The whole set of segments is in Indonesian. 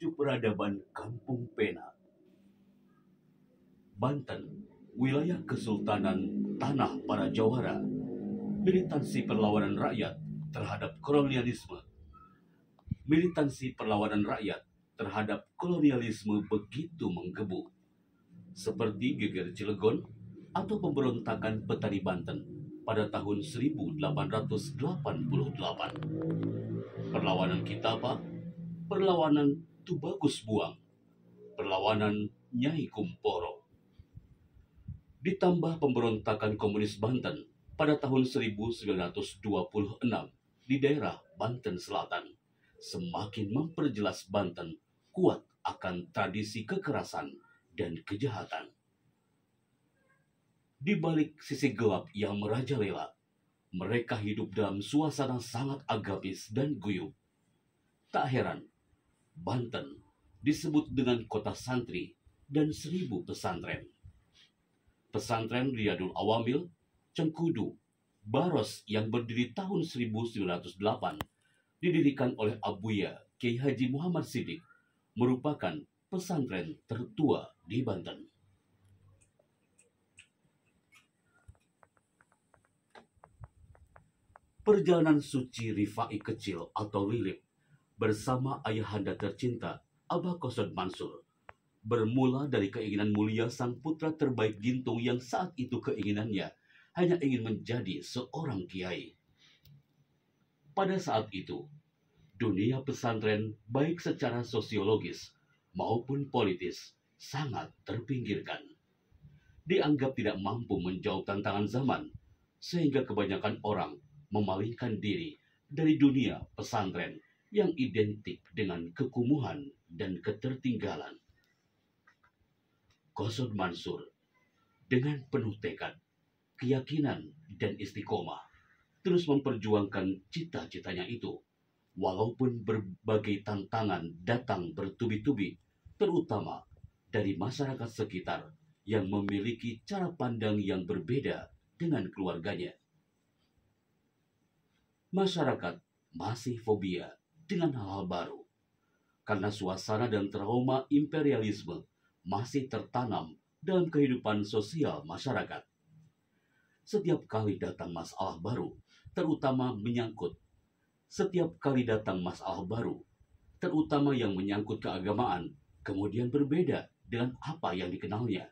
menuju peradaban Kampung Pena. Banten, wilayah Kesultanan Tanah Para Jawara, militansi perlawanan rakyat terhadap kolonialisme. Militansi perlawanan rakyat terhadap kolonialisme begitu menggebu, seperti geger Cilegon atau pemberontakan petani Banten pada tahun 1888. Perlawanan kita apa? Perlawanan Tubagus Buang, perlawanan Nyai Kumporo. Ditambah pemberontakan komunis Banten pada tahun 1926 di daerah Banten Selatan, semakin memperjelas Banten kuat akan tradisi kekerasan dan kejahatan. Di balik sisi gelap yang merajalela, mereka hidup dalam suasana sangat agapis dan guyup. Tak heran, Banten disebut dengan kota santri dan seribu pesantren. Pesantren Riyadul Awamil, Cengkudu, Baros yang berdiri tahun 1908 didirikan oleh Abuya Kiai Haji Muhammad Siddiq merupakan pesantren tertua di Banten. Perjalanan suci Rifai kecil atau Lilip bersama ayahanda tercinta Abah Kosod Mansur bermula dari keinginan mulia sang putra terbaik Gintung yang saat itu keinginannya hanya ingin menjadi seorang kiai. Pada saat itu, dunia pesantren baik secara sosiologis maupun politis sangat terpinggirkan. Dianggap tidak mampu menjawab tantangan zaman, sehingga kebanyakan orang memalingkan diri dari dunia pesantren yang identik dengan kekumuhan dan ketertinggalan. Kosod Mansur dengan penuh tekad, keyakinan, dan istiqomah terus memperjuangkan cita-citanya itu. Walaupun berbagai tantangan datang bertubi-tubi, terutama dari masyarakat sekitar yang memiliki cara pandang yang berbeda dengan keluarganya. Masyarakat masih fobia dengan hal-hal baru karena suasana dan trauma imperialisme masih tertanam dalam kehidupan sosial masyarakat. Setiap kali datang masalah baru, terutama menyangkut setiap kali datang masalah baru, terutama yang menyangkut keagamaan, kemudian berbeda dengan apa yang dikenalnya.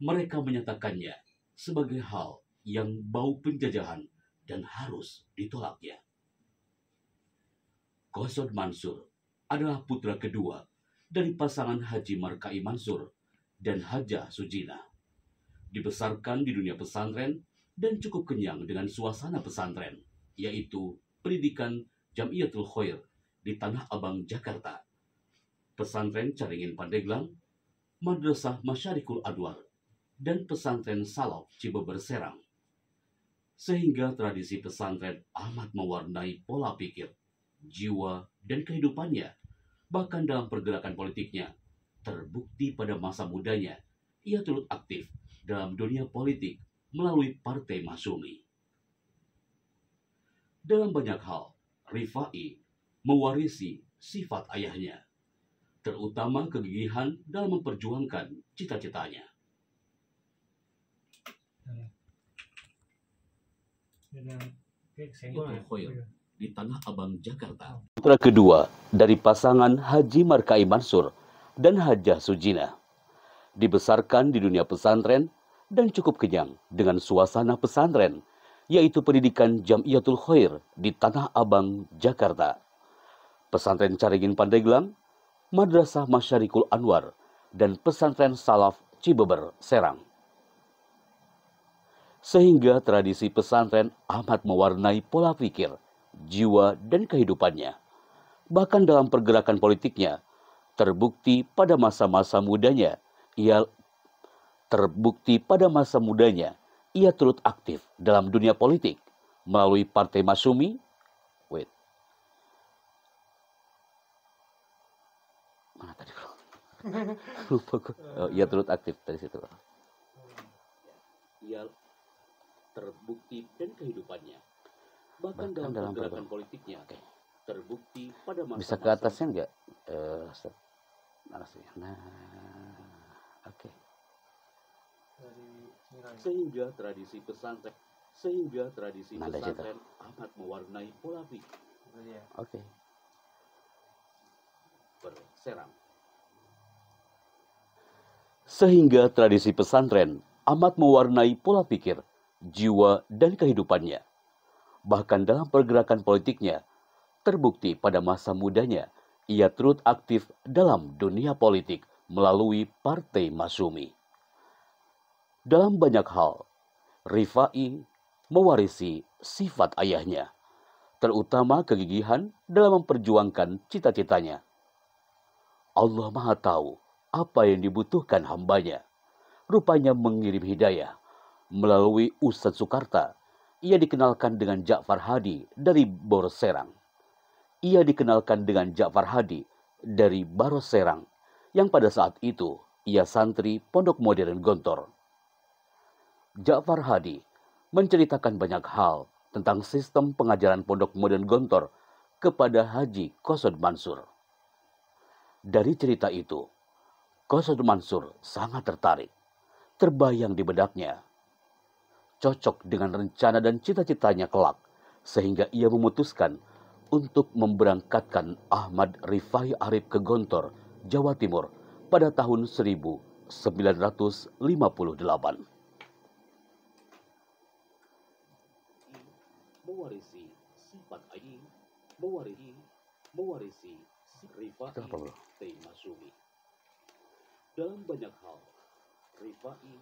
Mereka menyatakannya sebagai hal yang bau penjajahan dan harus ditolaknya. Kosod Mansur adalah putra kedua dari pasangan Haji Markai Mansur dan Haja Sujina. Dibesarkan di dunia pesantren dan cukup kenyang dengan suasana pesantren, yaitu pendidikan Jamiatul Khair di Tanah Abang, Jakarta. Pesantren Caringin Pandeglang, Madrasah Masyarikul Adwar, dan pesantren Salaf Cibeber Serang. Sehingga tradisi pesantren amat mewarnai pola pikir, jiwa, dan kehidupannya bahkan dalam pergerakan politiknya, terbukti pada masa mudanya, ia turut aktif dalam dunia politik melalui Partai Masumi. Dalam banyak hal, Rifai mewarisi sifat ayahnya, terutama kegigihan dalam memperjuangkan cita-citanya. Itu Khoir di Tanah Abang, Jakarta. Putra kedua dari pasangan Haji Markai Mansur dan Hajah Sujina. Dibesarkan di dunia pesantren dan cukup kenyang dengan suasana pesantren, yaitu pendidikan Jamiatul Khair di Tanah Abang, Jakarta. Pesantren Caringin Pandeglang, Madrasah Masyarikul Anwar, dan Pesantren Salaf Cibeber, Serang. Sehingga tradisi pesantren amat mewarnai pola pikir, jiwa, dan kehidupannya. Bahkan dalam pergerakan politiknya, terbukti pada masa-masa mudanya, ia terbukti pada masa mudanya, ia turut aktif dalam dunia politik melalui Partai Masumi. Wait. Mana tadi? Lupa gue. Oh, ia turut aktif dari situ. Ia terbukti dan kehidupannya bahkan, dalam, dalam pergerakan politiknya okay. terbukti pada masa Bisa ke atasnya? Eh? Mana sih? Nah, oke. lagi. sehingga tradisi pesantren sehingga tradisi Nah, pesantren amat mewarnai pola pikir dia. Oke. berserang. Sehingga tradisi pesantren amat mewarnai pola pikir, jiwa, dan kehidupannya. Bahkan dalam pergerakan politiknya, terbukti pada masa mudanya, ia turut aktif dalam dunia politik melalui Partai Masumi. Dalam banyak hal, Rifai mewarisi sifat ayahnya, terutama kegigihan dalam memperjuangkan cita-citanya. Allah Maha Tahu apa yang dibutuhkan hambanya. Rupanya mengirim hidayah. Melalui Ustadz Soekarta, ia dikenalkan dengan Ja'far Hadi dari Boros Serang. Ia dikenalkan dengan Ja'far Hadi dari Baros Serang, yang pada saat itu ia santri Pondok Modern Gontor. Ja'far Hadi menceritakan banyak hal tentang sistem pengajaran Pondok Modern Gontor kepada Haji Kosod Mansur. Dari cerita itu, Kosod Mansur sangat tertarik, terbayang di bedaknya. Cocok dengan rencana dan cita-citanya kelak, sehingga ia memutuskan untuk memberangkatkan Ahmad Rifai Arif ke Gontor, Jawa Timur pada tahun 1958. Mewarisi sifat mewarisi, mewarisi Rifai? Masumi. Dalam banyak hal, Rifai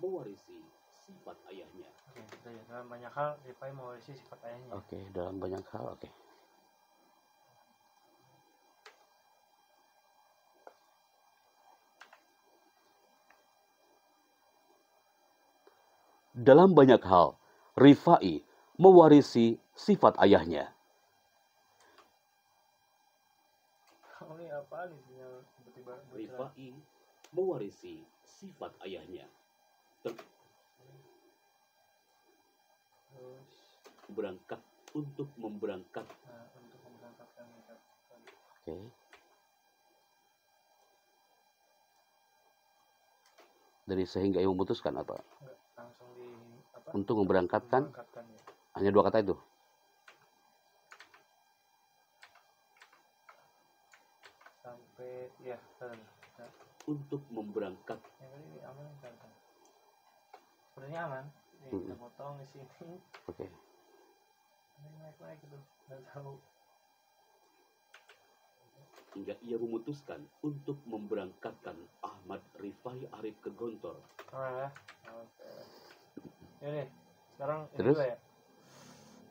mewarisi sifat ayahnya. Oke, itu ya. Dalam banyak hal, Rifai mewarisi sifat ayahnya. Oke, dalam banyak hal, oke. Dalam banyak hal, Rifai mewarisi sifat ayahnya. Ini apa tiba-tiba. Rifai mewarisi sifat ayahnya. Terus, Berangkat untuk memberangkat nah, untuk memberangkatkan. Oke. Dari sehingga ia memutuskan apa? Enggak, langsung di apa? Untuk memberangkatkan Memberangkatkan ya. hanya dua kata itu. Sampai ya. Nah, untuk memberangkat ini aman? Sebenarnya aman. Ini kita potong di sini. Oke. Ini naik-naik gitu. Nggak tahu. hingga ia memutuskan untuk memberangkatkan Ahmad Rifai Arif ke Gontor. Oh ya. Oke. Ini sekarang ini Terus? ya.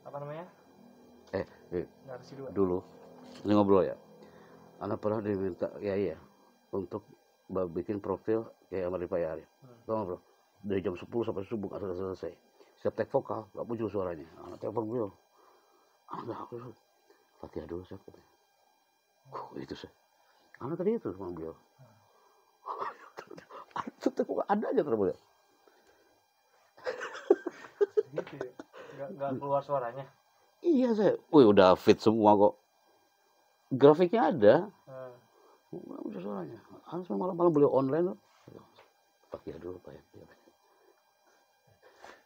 Apa namanya? Eh, eh, Narasi dua. dulu ini ngobrol ya. Anak pernah diminta ya iya untuk bikin profil kayak Ahmad Rifai Arif. Hmm. Nggak, bro? Dari jam 10 sampai subuh nggak selesai selesai. Setiap tag vokal nggak muncul suaranya. Anak telepon beliau. Anak aku Fatihah dulu saya katanya. Kok itu sih? Anak tadi itu sama beliau. Tetap ada aja terus beliau. Gitu ya. Nggak keluar suaranya. Iya saya. Wih udah fit semua kok. Grafiknya ada. Nggak muncul suaranya. Harus malam-malam beliau online loh. Pakai dulu Pak ya.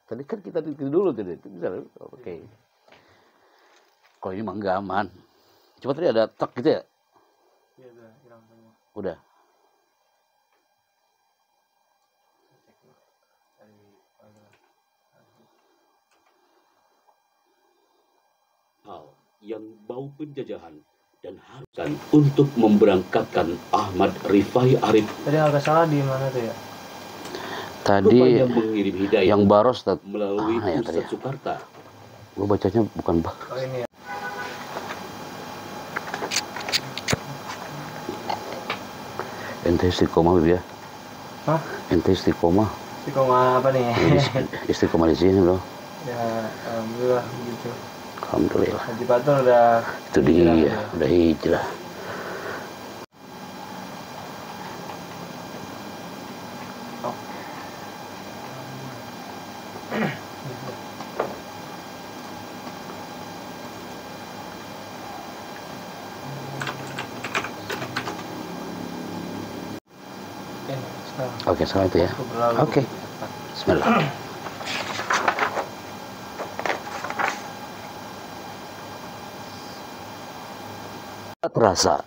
Tadi kan kita tidur dulu tadi. Bisa loh. Oke. Kalau ini mah aman. Coba tadi ada tak gitu ya. iya udah hilang semua. Udah. Hal yang bau penjajahan dan haruskan untuk memberangkatkan Ahmad Rifai Arif Tadi agak salah di mana tuh ya? Tadi rupanya mengirim hidayah yang baros, Tat. melalui Ah, Ustadz Soekarta. ya. gue bacanya bukan baros. Oh ini ya. Ente istiqomah ya. Hah? Ente istiqomah. Si koma apa nih? Ini istiqomah di sini loh. ya, alhamdulillah begitu. Alhamdulillah. Haji Batur udah Itu hijrah dia, ya. udah hijrah. Ini, itu ya. Oke. cepat. Bismillah. Terasa,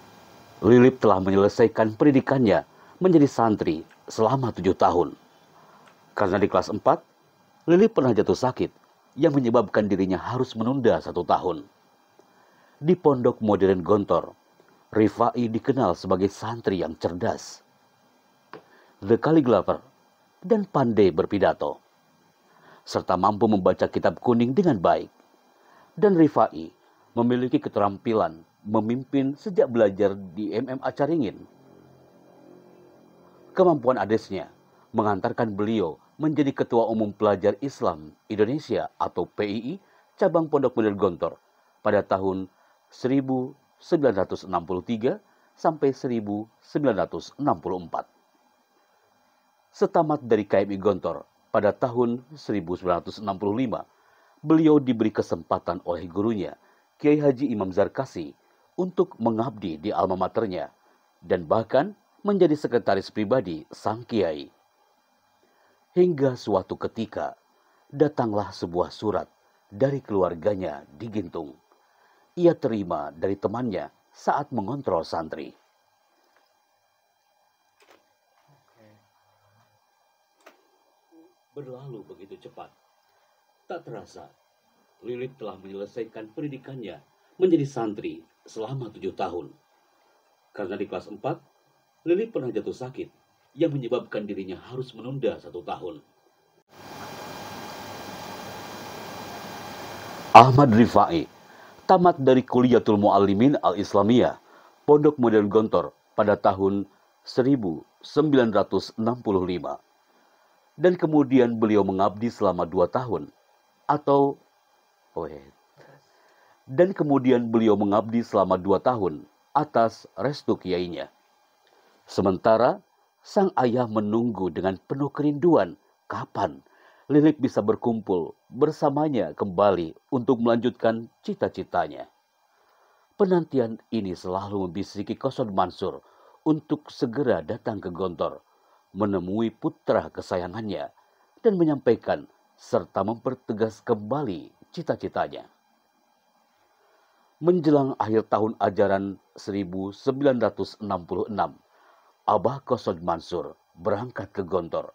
Lilip telah menyelesaikan pendidikannya menjadi santri selama tujuh tahun. Karena di kelas 4, Lilip pernah jatuh sakit yang menyebabkan dirinya harus menunda satu tahun. Di pondok modern Gontor, Rifai dikenal sebagai santri yang cerdas. The Calligrapher dan pandai berpidato, serta mampu membaca kitab kuning dengan baik. Dan Rifai memiliki keterampilan memimpin sejak belajar di MMA Caringin. Kemampuan adesnya mengantarkan beliau menjadi Ketua Umum Pelajar Islam Indonesia atau PII cabang Pondok Modern Gontor pada tahun 1993 sampai 1994 setamat dari KMI Gontor pada tahun 1965, beliau diberi kesempatan oleh gurunya, Kiai Haji Imam Zarkasi, untuk mengabdi di alma maternya dan bahkan menjadi sekretaris pribadi sang kiai. Hingga suatu ketika, datanglah sebuah surat dari keluarganya di Gintung. Ia terima dari temannya saat mengontrol santri. Berlalu begitu cepat. Tak terasa, Lilith telah menyelesaikan pendidikannya menjadi santri selama tujuh tahun. Karena di kelas 4, Lilith pernah jatuh sakit yang menyebabkan dirinya harus menunda satu tahun. Ahmad Rifai tamat dari Kuliatul Muallimin Al-Islamiyah, Pondok Modern Gontor pada tahun 1965 dan kemudian beliau mengabdi selama dua tahun atau wait. dan kemudian beliau mengabdi selama dua tahun atas restu kiainya. Sementara sang ayah menunggu dengan penuh kerinduan kapan Lilik bisa berkumpul bersamanya kembali untuk melanjutkan cita-citanya. Penantian ini selalu membisiki Kosod Mansur untuk segera datang ke Gontor menemui putra kesayangannya dan menyampaikan serta mempertegas kembali cita-citanya. Menjelang akhir tahun ajaran 1966, Abah Kosod Mansur berangkat ke Gontor,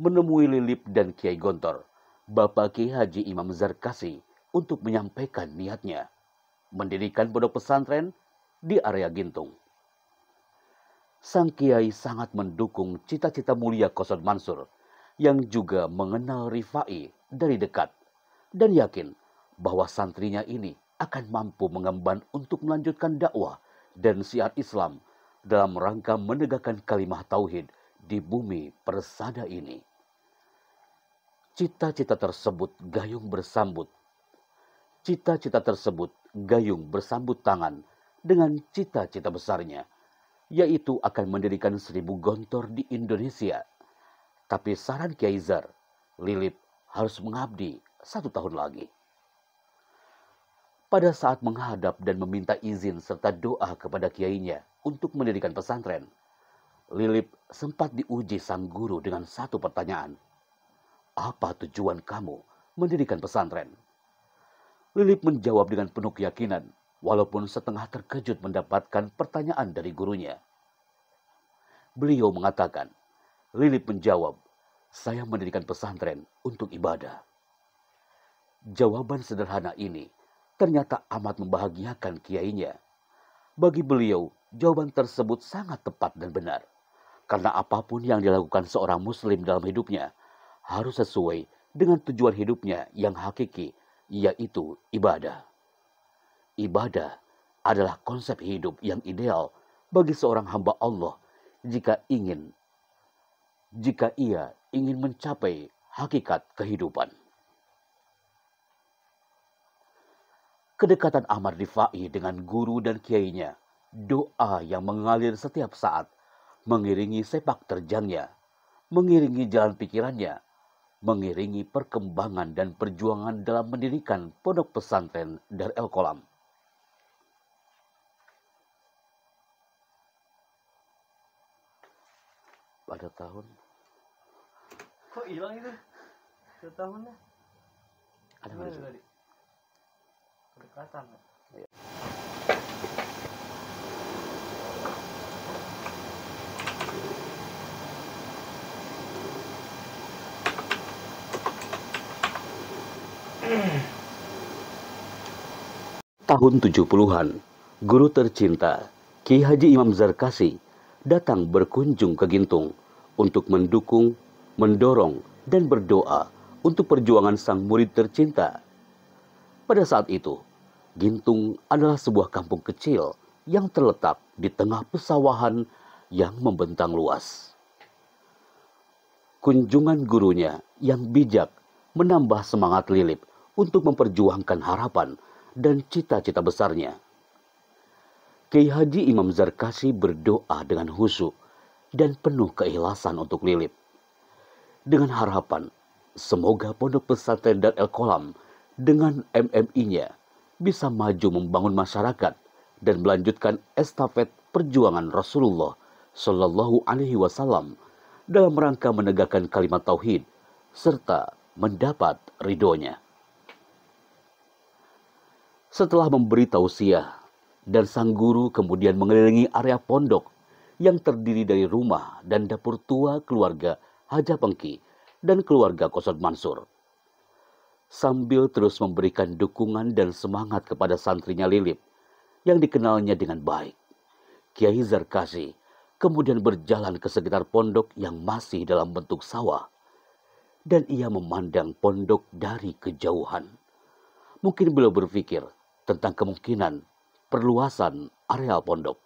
menemui Lilip dan Kiai Gontor, Bapak Kiai Haji Imam Zarkasi, untuk menyampaikan niatnya mendirikan pondok pesantren di area Gintung sang kiai sangat mendukung cita-cita mulia Kosod Mansur yang juga mengenal Rifai dari dekat dan yakin bahwa santrinya ini akan mampu mengemban untuk melanjutkan dakwah dan syiar Islam dalam rangka menegakkan kalimah tauhid di bumi persada ini. Cita-cita tersebut gayung bersambut. Cita-cita tersebut gayung bersambut tangan dengan cita-cita besarnya – yaitu akan mendirikan seribu gontor di Indonesia. Tapi saran Kiai Zar, Lilip harus mengabdi satu tahun lagi. Pada saat menghadap dan meminta izin serta doa kepada kiainya untuk mendirikan pesantren, Lilip sempat diuji sang guru dengan satu pertanyaan. Apa tujuan kamu mendirikan pesantren? Lilip menjawab dengan penuh keyakinan walaupun setengah terkejut mendapatkan pertanyaan dari gurunya. Beliau mengatakan, Lilip menjawab, saya mendirikan pesantren untuk ibadah. Jawaban sederhana ini ternyata amat membahagiakan kiainya. Bagi beliau, jawaban tersebut sangat tepat dan benar. Karena apa pun yang dilakukan seorang muslim dalam hidupnya harus sesuai dengan tujuan hidupnya yang hakiki, yaitu ibadah. Ibadah adalah konsep hidup yang ideal bagi seorang hamba Allah jika ingin jika ia ingin mencapai hakikat kehidupan. Kedekatan Ahmad Rifai dengan guru dan kiainya, doa yang mengalir setiap saat, mengiringi sepak terjangnya, mengiringi jalan pikirannya, mengiringi perkembangan dan perjuangan dalam mendirikan pondok pesantren Dar El Kolam pada tahun Kok hilang itu? Satu tahunnya? ada nggak sih? tadi? Kedekatan. Pak. Tahun 70-an, guru tercinta Ki Haji Imam Zarkasi datang berkunjung ke Gintung untuk mendukung, mendorong, dan berdoa untuk perjuangan sang murid tercinta. Pada saat itu, Gintung adalah sebuah kampung kecil yang terletak di tengah pesawahan yang membentang luas. Kunjungan gurunya yang bijak menambah semangat Lilip untuk memperjuangkan harapan dan cita-cita besarnya. Kiai Haji Imam Zarkasi berdoa dengan khusyuk dan penuh keikhlasan untuk Lilip. Dengan harapan, semoga pondok pesantren Dar El Kolam dengan MMI-nya bisa maju membangun masyarakat dan melanjutkan estafet perjuangan Rasulullah Shallallahu Alaihi Wasallam dalam rangka menegakkan kalimat tauhid serta mendapat ridhonya. Setelah memberi tausiah, dan sang guru kemudian mengelilingi area pondok yang terdiri dari rumah dan dapur tua keluarga Haja Pengki dan keluarga Kosot Mansur. Sambil terus memberikan dukungan dan semangat kepada santrinya Lilip yang dikenalnya dengan baik. Kiai Zarkasi kemudian berjalan ke sekitar pondok yang masih dalam bentuk sawah. Dan ia memandang pondok dari kejauhan. Mungkin beliau berpikir tentang kemungkinan perluasan areal pondok.